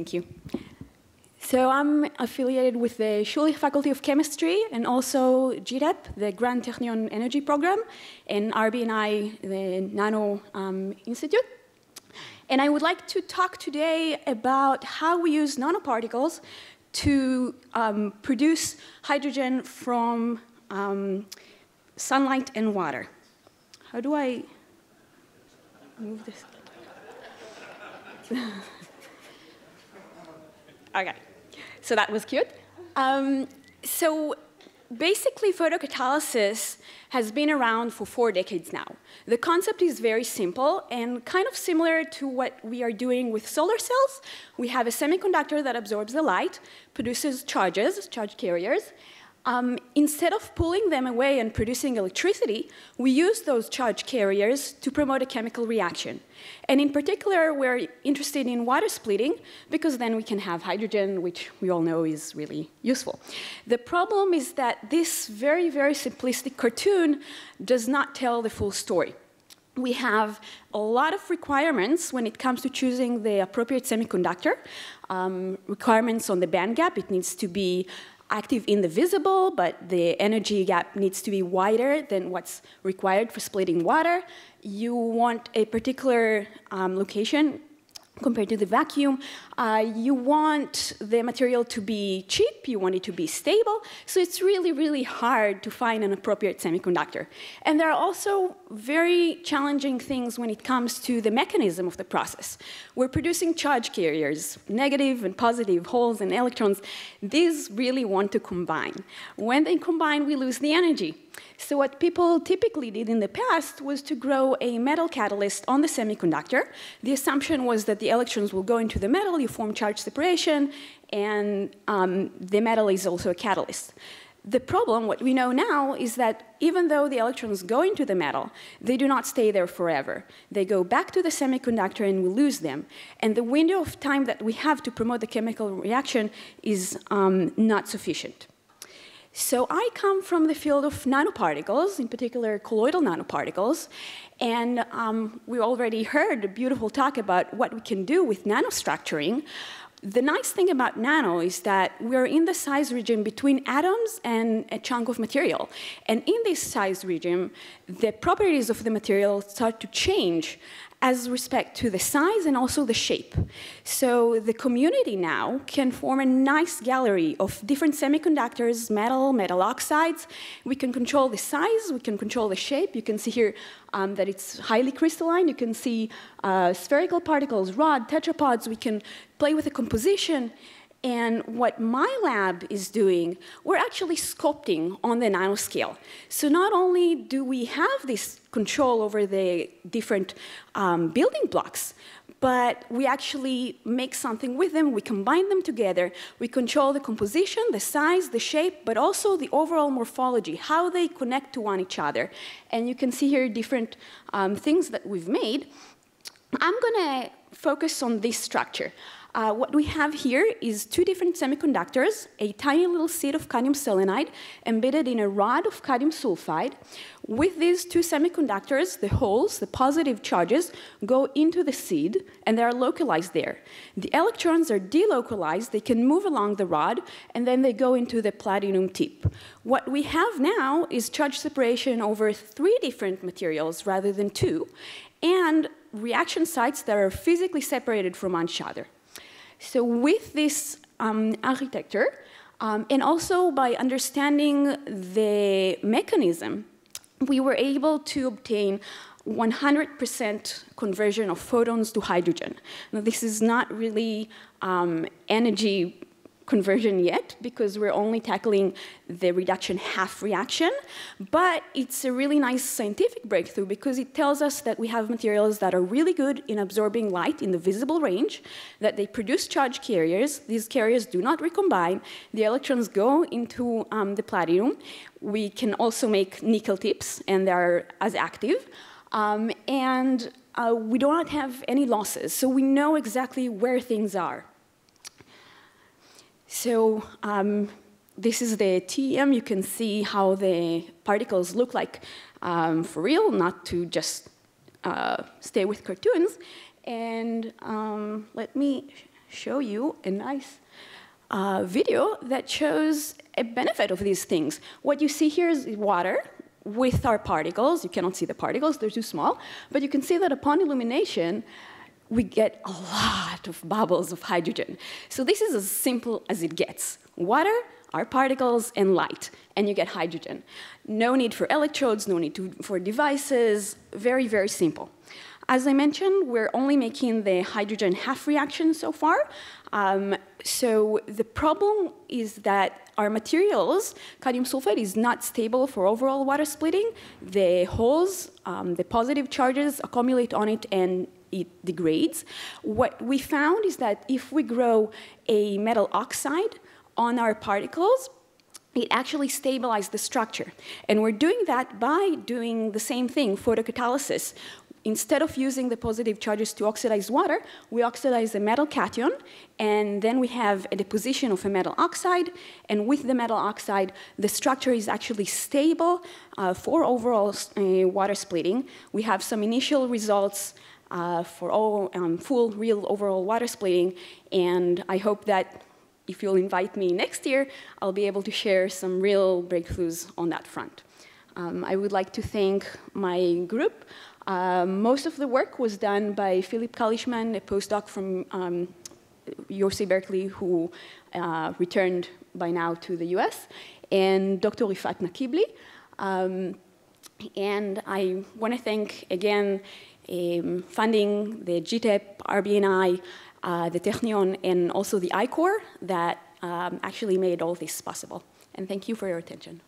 Thank you. So I'm affiliated with the Schulich Faculty of Chemistry and also GTEP, the Grand Technion Energy Program, and RBNI, the Nano um, Institute. And I would like to talk today about how we use nanoparticles to um, produce hydrogen from um, sunlight and water. How do I move this? okay, so that was cute. Um, so basically, photocatalysis has been around for four decades now. The concept is very simple and kind of similar to what we are doing with solar cells. We have a semiconductor that absorbs the light, produces charges, charge carriers, um, instead of pulling them away and producing electricity, we use those charge carriers to promote a chemical reaction. And in particular, we're interested in water splitting because then we can have hydrogen, which we all know is really useful. The problem is that this very, very simplistic cartoon does not tell the full story we have a lot of requirements when it comes to choosing the appropriate semiconductor. Um, requirements on the band gap, it needs to be active in the visible, but the energy gap needs to be wider than what's required for splitting water. You want a particular um, location compared to the vacuum. Uh, you want the material to be cheap, you want it to be stable, so it's really, really hard to find an appropriate semiconductor. And there are also very challenging things when it comes to the mechanism of the process. We're producing charge carriers, negative and positive holes and electrons. These really want to combine. When they combine, we lose the energy. So what people typically did in the past was to grow a metal catalyst on the semiconductor. The assumption was that the electrons will go into the metal, you form charge separation, and um, the metal is also a catalyst. The problem, what we know now, is that even though the electrons go into the metal, they do not stay there forever. They go back to the semiconductor and we lose them. And the window of time that we have to promote the chemical reaction is um, not sufficient. So I come from the field of nanoparticles, in particular colloidal nanoparticles, and um, we already heard a beautiful talk about what we can do with nanostructuring. The nice thing about nano is that we're in the size region between atoms and a chunk of material. And in this size region, the properties of the material start to change as respect to the size and also the shape. So the community now can form a nice gallery of different semiconductors, metal, metal oxides. We can control the size, we can control the shape. You can see here um, that it's highly crystalline. You can see uh, spherical particles, rod, tetrapods. We can play with the composition. And what my lab is doing, we're actually sculpting on the nanoscale. So not only do we have this control over the different um, building blocks, but we actually make something with them, we combine them together, we control the composition, the size, the shape, but also the overall morphology, how they connect to one each other. And you can see here different um, things that we've made. I'm gonna focus on this structure. Uh, what we have here is two different semiconductors, a tiny little seed of cadmium selenide embedded in a rod of cadmium sulfide. With these two semiconductors, the holes, the positive charges, go into the seed and they are localized there. The electrons are delocalized, they can move along the rod, and then they go into the platinum tip. What we have now is charge separation over three different materials rather than two, and reaction sites that are physically separated from each other. So with this um, architecture, um, and also by understanding the mechanism, we were able to obtain 100% conversion of photons to hydrogen. Now, this is not really um, energy conversion yet because we're only tackling the reduction half reaction, but it's a really nice scientific breakthrough because it tells us that we have materials that are really good in absorbing light in the visible range, that they produce charge carriers. These carriers do not recombine. The electrons go into um, the platinum. We can also make nickel tips, and they are as active. Um, and uh, we do not have any losses, so we know exactly where things are. So um, this is the TEM. You can see how the particles look like um, for real, not to just uh, stay with cartoons. And um, let me show you a nice uh, video that shows a benefit of these things. What you see here is water with our particles. You cannot see the particles, they're too small, but you can see that upon illumination, we get a lot of bubbles of hydrogen. So this is as simple as it gets. Water, our particles, and light, and you get hydrogen. No need for electrodes, no need to, for devices, very, very simple. As I mentioned, we're only making the hydrogen half reaction so far. Um, so the problem is that our materials, cadmium sulfide, is not stable for overall water splitting. The holes, um, the positive charges accumulate on it and it degrades. What we found is that if we grow a metal oxide on our particles, it actually stabilizes the structure. And we're doing that by doing the same thing, photocatalysis, instead of using the positive charges to oxidize water, we oxidize the metal cation, and then we have a deposition of a metal oxide, and with the metal oxide, the structure is actually stable uh, for overall uh, water splitting. We have some initial results uh, for all um, full, real overall water splitting, and I hope that if you'll invite me next year, I'll be able to share some real breakthroughs on that front. Um, I would like to thank my group, uh, most of the work was done by Philip Kalisman, a postdoc from um, UC Berkeley who uh, returned by now to the US, and Dr. Yifat Nakibli. Um, and I want to thank again um, funding the GTEP, RBNI, uh, the Technion, and also the I-CORE that um, actually made all this possible. And thank you for your attention.